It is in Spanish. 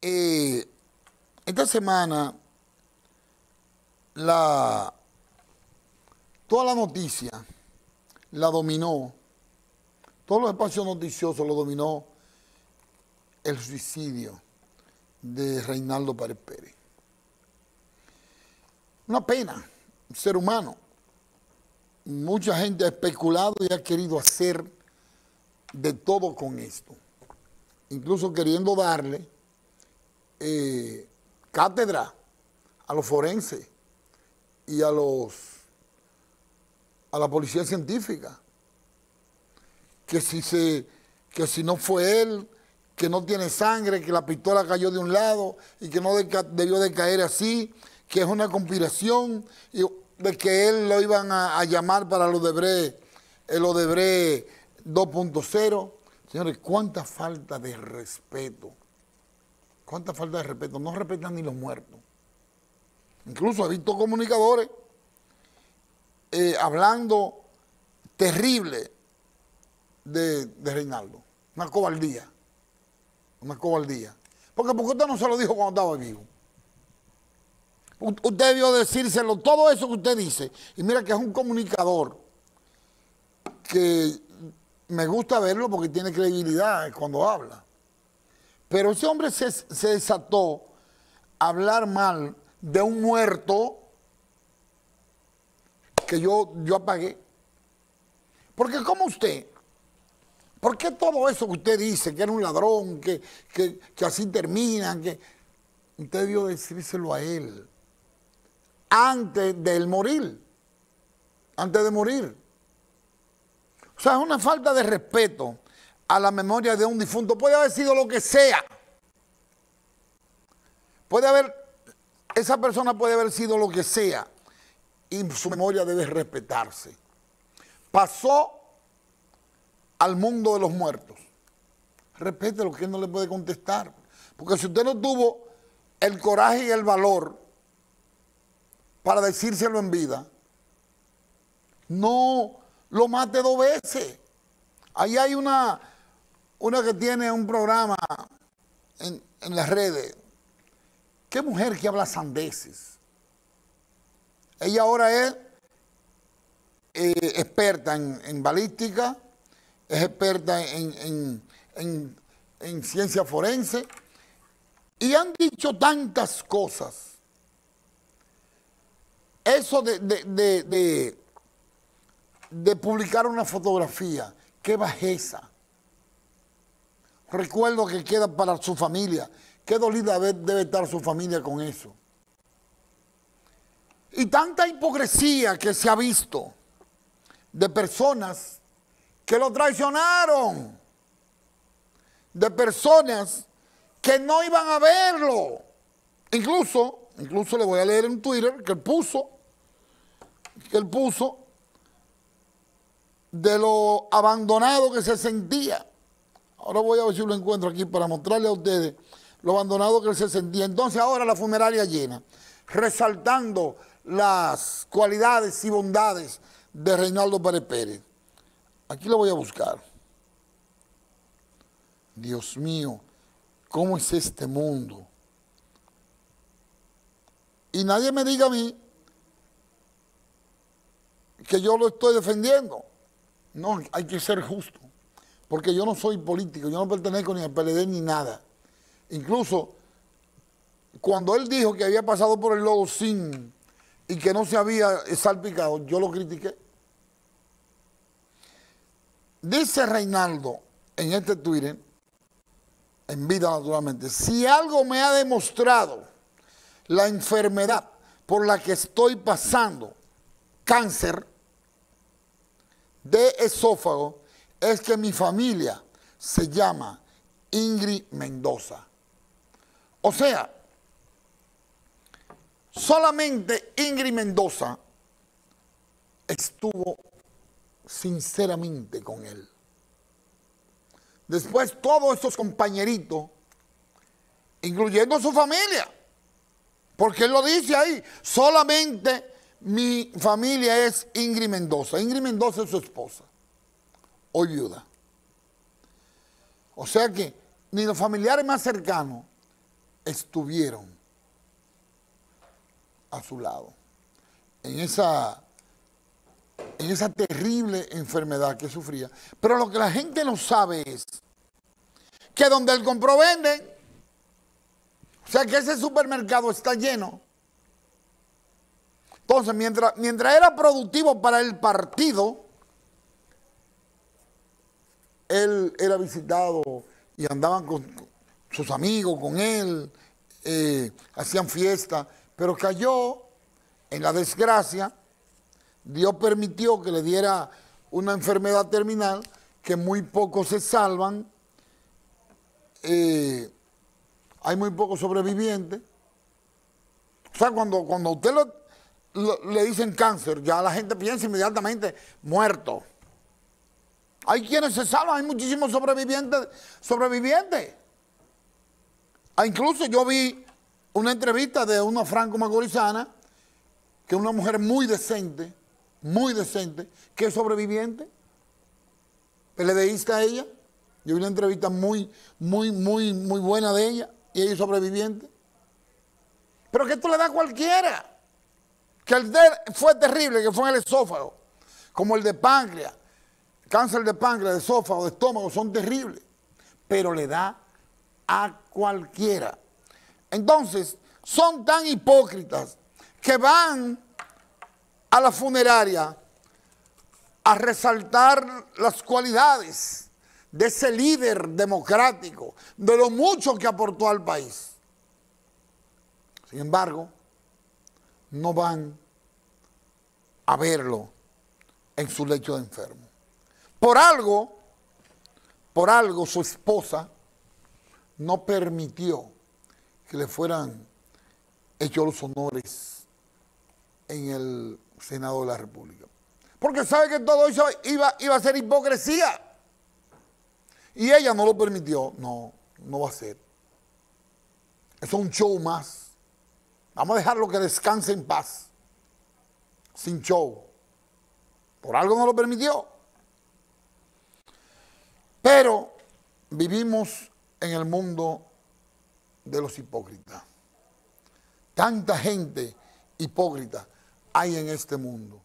Eh, esta semana, la, toda la noticia la dominó, todos los espacios noticiosos lo dominó el suicidio de Reinaldo Párez Pérez. Una pena, un ser humano. Mucha gente ha especulado y ha querido hacer de todo con esto. Incluso queriendo darle eh, cátedra a los forenses y a los a la policía científica. Que si se que si no fue él que no tiene sangre que la pistola cayó de un lado y que no debió de caer así que es una conspiración y de que él lo iban a, llamar para los Debre el Odebre 2.0 señores cuánta falta de respeto cuánta falta de respeto no respetan ni los muertos incluso he visto comunicadores eh, hablando terrible de, Reinaldo. Una cobardía. Una cobardía. Porque porque usted no se lo dijo cuando estaba vivo. Usted debió decírselo, todo eso que usted dice. Y mira que es un comunicador que me gusta verlo porque tiene credibilidad cuando habla. Pero ese hombre se, desató a hablar mal de un muerto que yo, yo apagué. Porque como usted, ¿por qué todo eso que usted dice, que era un ladrón, que, así termina, que usted debió decírselo a él antes de él morir, antes de morir? O sea, es una falta de respeto a la memoria de un difunto. Puede haber sido lo que sea. Puede haber, esa persona puede haber sido lo que sea y su memoria debe respetarse. Pasó al mundo de los muertos. Respete lo que él no le puede contestar. Porque si usted no tuvo el coraje y el valor para decírselo en vida, no lo mate dos veces. Ahí hay una, una que tiene un programa en, las redes. ¿Qué mujer que habla sandeces? Ella ahora es eh, experta en, balística, es experta en, ciencia forense y han dicho tantas cosas. Eso de, de, publicar una fotografía, qué bajeza. Recuerdo que queda para su familia. Qué dolida debe estar su familia con eso. Y tanta hipocresía que se ha visto de personas que lo traicionaron, de personas que no iban a verlo. Incluso, incluso le voy a leer en Twitter que él puso, que él puso de lo abandonado que se sentía. Ahora voy a ver si lo encuentro aquí para mostrarle a ustedes lo abandonado que él se sentía. Entonces ahora la funeraria llena, resaltando las cualidades y bondades de Reinaldo Pérez Pérez. Aquí lo voy a buscar. Dios mío, ¿cómo es este mundo? Y nadie me diga a mí que yo lo estoy defendiendo. No, hay que ser justo. Porque yo no soy político, yo no pertenezco ni al PLD ni nada. Incluso cuando él dijo que había pasado por el lodo sin y que no se había salpicado, yo lo critiqué. Dice Reinaldo en este Twitter, en vida naturalmente, si algo me ha demostrado la enfermedad por la que estoy pasando, cáncer de esófago, es que mi familia se llama Ingrid Mendoza. O sea, Solamente Ingrid Mendoza estuvo sinceramente con él. Después todos esos compañeritos, incluyendo su familia, porque él lo dice ahí, solamente mi familia es Ingrid Mendoza. Ingrid Mendoza es su esposa, o sea que ni los familiares más cercanos, estuvieron a su lado en esa, en esa terrible enfermedad que sufría. Pero lo que la gente no sabe es que donde él compró venden, o sea que ese supermercado está lleno. Entonces, mientras, mientras era productivo para el partido, él era visitado y andaban con sus amigos, con él, eh, hacían fiesta, pero cayó en la desgracia, Dios permitió que le diera una enfermedad terminal, que muy pocos se salvan, eh, hay muy pocos sobrevivientes. O sea, cuando, cuando usted le dicen cáncer, ya la gente piensa inmediatamente muerto. Hay quienes se salvan, hay muchísimos sobrevivientes. sobrevivientes. Ah, incluso yo vi una entrevista de una franco-magorizana, que es una mujer muy decente, muy decente, que es sobreviviente, PLDista ella. Yo vi una entrevista muy, muy, muy, muy buena de ella y ella es sobreviviente. Pero que esto le da a cualquiera. Que el de fue terrible, que fue en el esófago, como el de páncreas. Cáncer de páncreas, de esófago, de estómago, son terribles. Pero le da a cualquiera. Entonces, son tan hipócritas que van a la funeraria a resaltar las cualidades de ese líder democrático, de lo mucho que aportó al país. Sin embargo, no van a verlo en su lecho de enfermo. Por algo, por algo su esposa no permitió que le fueran hechos los honores en el Senado de la República. Porque sabe que todo eso iba, iba a ser hipocresía. Y ella no lo permitió. No, no va a ser. Eso es un show más. Vamos a dejarlo que descanse en paz. Sin show. Por algo no lo permitió. Pero vivimos en el mundo de los hipócritas. Tanta gente hipócrita hay en este mundo.